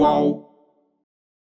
whoa.